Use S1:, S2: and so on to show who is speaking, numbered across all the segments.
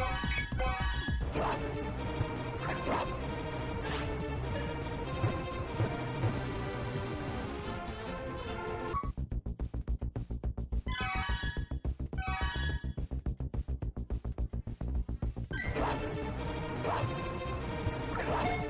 S1: Come on.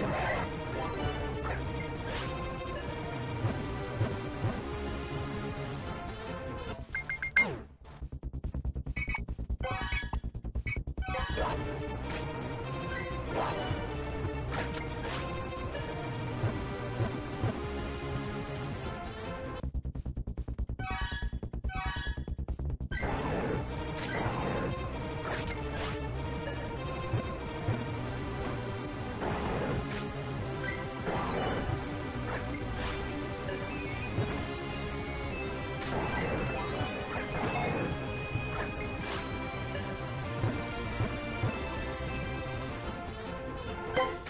S2: Wow. Okay.